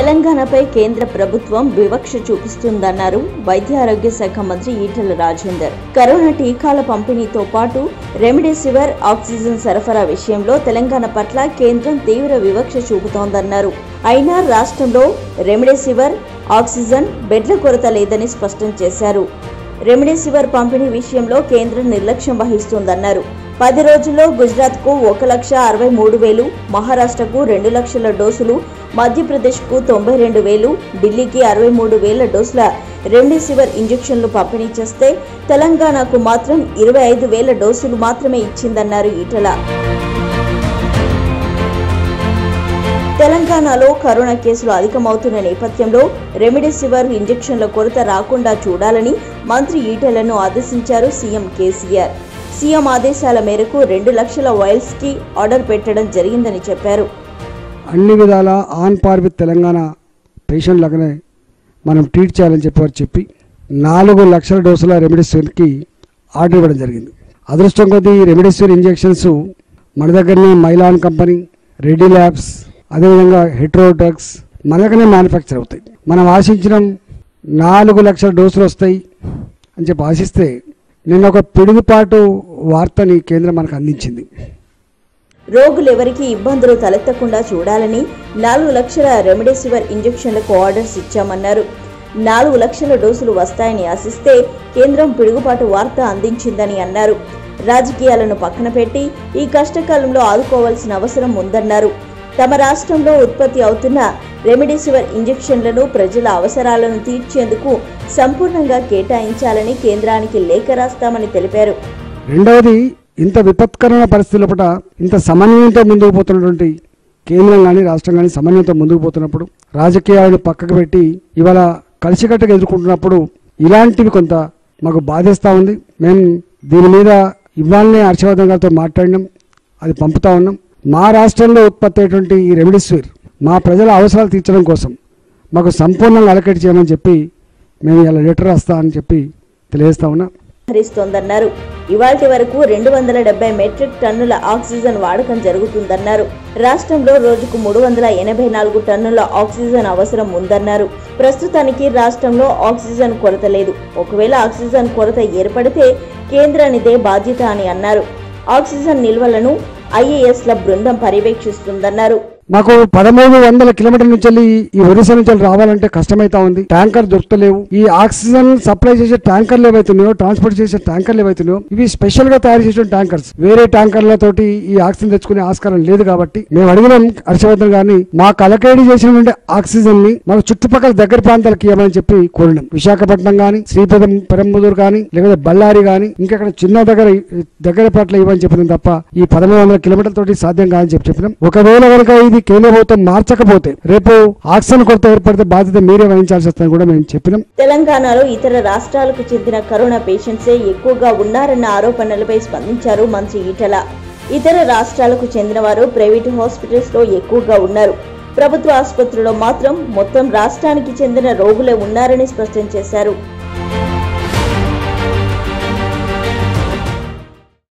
తెలంగాణపై కేంద్ర ప్రభుత్వం వివక్ష చూపిస్తుందన్నారు వైద్య ఆరోగ్య శాఖ మంత్రి ఈటెల రాజేందర్. కరోనా టీకాల పంపిణీతో పాటు రెమిడెసివిర్ ఆక్సిజన్ సరఫరా విషయంలో తెలంగాణ పట్ల కేంద్రం తీవ్ర వివక్ష చూపుతోందన్నారు. అయినా రాష్ట్రంలో రెమిడెసివిర్ ఆక్సిజన్ బెడ్ల కొరత లేదని స్పష్టం చేశారు. రెమిడెసివిర్ పంపిణీ విషయంలో కేంద్రం నిర్లక్ష్యం వహిస్తోందన్నారు. పది రోజుల్లో గుజరాత్కు ఒక లక్ష అరవై మూడు వేలు మహారాష్ట్రకు రెండు లక్షల డోసులు మధ్యప్రదేశ్కు తొంభై రెండు వేలు ఢిల్లీకి అరవై మూడు వేల డోసుల రెమ్డెసివిర్ ఇంజెక్షన్లు పంపిణీ చేస్తే తెలంగాణకు మాత్రం ఇరవై ఐదు వేల డోసులు మాత్రమే ఇచ్చిందన్నారు ఈటల. తెలంగాణలో కరోనా కేసులు అధికమవుతున్న నేపథ్యంలో రెమిడెసివిర్ ఇంజెక్షన్ల కొరత రాకుండా చూడాలని మంత్రి ఈటెలను ఆదేశించారు సీఎం కేసీఆర్. సీఎం ఆదేశాల మేరకు రెండు లక్షల వైల్స్కి ఆర్డర్ పెట్టడం జరిగిందని చెప్పారు. అన్ని విధాల ఆన్ పార్ విత్ తెలంగాణ పేషెంట్లకనే మనం ట్రీట్ చేయాలని చెప్పారు చెప్పి నాలుగు లక్షల డోసుల రెమిడెసివిర్కి ఆర్డర్ ఇవ్వడం జరిగింది. అదృష్టం కొద్దీ ఈ రెమిడెసివిర్ ఇంజెక్షన్స్ మన దగ్గరనే మైలాన్ కంపెనీ రెడ్డి ల్యాబ్స్ అదేవిధంగా హెట్రో డ్రగ్స్ మన దగ్గరనే మ్యానుఫ్యాక్చర్ అవుతాయి. మనం ఆశించిన నాలుగు లక్షల డోసులు వస్తాయి అని చెప్పి ఆశిస్తే నిన్న ఒక పిడుగుపాటు వార్తని కేంద్రం మనకు అందించింది. రోగులు ఎవరికి ఇబ్బందులు తలెత్తకుండా చూడాలని నాలుగు లక్షల రెమిడెసివిర్ ఇంజెక్షన్లకు ఆర్డర్స్ ఇచ్చామన్నారు. నాలుగు లక్షల డోసులు వస్తాయని ఆశిస్తే కేంద్రం పిడుగుపాటు వార్త అందించిందని అన్నారు. రాజకీయాలను పక్కన పెట్టి ఈ కష్టకాలంలో ఆదుకోవాల్సిన అవసరం ఉందన్నారు. తమ రాష్ట్రంలో ఉత్పత్తి అవుతున్న రెమిడెసివిర్ ఇంజెక్షన్లను ప్రజల అవసరాలను తీర్చేందుకు సంపూర్ణంగా కేటాయించాలని కేంద్రానికి లేఖ రాస్తామని తెలిపారు. రెండవది ఇంత విపత్కరమైన పరిస్థితుల పట ఇంత సమన్వయంతో ముందుకు పోతున్నటువంటి కేంద్రం కానీ రాష్ట్రం కానీ సమన్వయంతో ముందుకు పోతున్నప్పుడు రాజకీయాలను పక్కకు పెట్టి ఇవాళ కలిసికట్టుగా ఎదుర్కొంటున్నప్పుడు ఇలాంటివి కొంత మాకు బాధిస్తూ ఉంది. మేము దీని మీద ఇవాళనే హర్షవర్ధన్ గారితో మాట్లాడినాం. అది పంపుతా ఉన్నాం. మా రాష్ట్రంలో ఉత్పత్తి అయ్యేటువంటి ఈ రెమిడిసివిర్ మా ప్రజల అవసరాలు తీర్చడం కోసం మాకు సంపూర్ణంగా అలకేట్ చేయమని చెప్పి మేము ఇలా లెటర్ రాస్తా అని చెప్పి తెలియజేస్తా ఉన్నా. హరిస్తోందన్నారు. ఇవాటి వరకు రెండు వందల డెబ్బై మెట్రిక్ టన్నుల ఆక్సిజన్ వాడకం జరుగుతుందన్నారు. రాష్ట్రంలో రోజుకు మూడు వందల ఎనభై నాలుగు టన్నుల ఆక్సిజన్ అవసరం ఉందన్నారు. ప్రస్తుతానికి రాష్ట్రంలో ఆక్సిజన్ కొరత లేదు. ఒకవేళ ఆక్సిజన్ కొరత ఏర్పడితే కేంద్రానిదే బాధ్యత అని అన్నారు. ఆక్సిజన్ నిల్వలను ఐఏఎస్ల బృందం పర్యవేక్షిస్తుందన్నారు. మాకు పదమూడు వందల కిలోమీటర్ల నుంచి వెళ్ళి ఈ ఒరిస్సా నుంచి వెళ్ళి రావాలంటే కష్టమైతా ఉంది. ట్యాంకర్ దొరకలేవు. ఈ ఆక్సిజన్ సప్లై చేసే ట్యాంకర్లు ఏవైతున్నాయో ట్రాన్స్పోర్ట్ చేసే ట్యాంకర్లు ఏవైతున్నాయో ఇవి స్పెషల్గా తయారు చేసిన ట్యాంకర్స్. వేరే ట్యాంకర్లతోటి ఈ ఆక్సిజన్ తెచ్చుకునే ఆస్కారం లేదు కాబట్టి మేము అడిగినాం హర్షవర్ధన్ గారిని మా కలకేడి చేసినటువంటి ఆక్సిజన్ని మాకు చుట్టుపక్కల దగ్గర ప్రాంతాలకు ఇవ్వమని చెప్పి కోరినాం. విశాఖపట్నం గాని శ్రీపదం పెరంబుదూరు గాని లేకపోతే బళ్ళారి గాని ఇంకెక్కడ చిన్న దగ్గర దగ్గర పట్ల ఇవ్వని చెప్పినాం తప్ప ఈ పదమూడు వందల కిలోమీటర్ల తోటి సాధ్యం కాదని చెప్పి చెప్పినాం. ఒకవేళ కనుక ఇది కేంద్ర మార్చకపోతే రేపు ఆక్సిజన్ కొరత ఏర్పడితే బాధ్యత మీరే వహించాల్సి వస్తుందని కూడా మేము చెప్పినాం. తెలంగాణలో ఇతర రాష్ట్రాలకు చెందిన కరోనా పేషెంట్సే ఎక్కువగా ఉన్నారన్న ఆరోపణలపై స్పందించారు మంత్రి ఈటల. ఇతర రాష్ట్రాలకు చెందిన వారు ప్రైవేటు హాస్పిటల్స్లో ఎక్కువగా ఉన్నారు. ప్రభుత్వ ఆసుపత్రిలో మాత్రం మొత్తం రాష్ట్రానికి చెందిన రోగులే ఉన్నారని స్పష్టం చేశారు.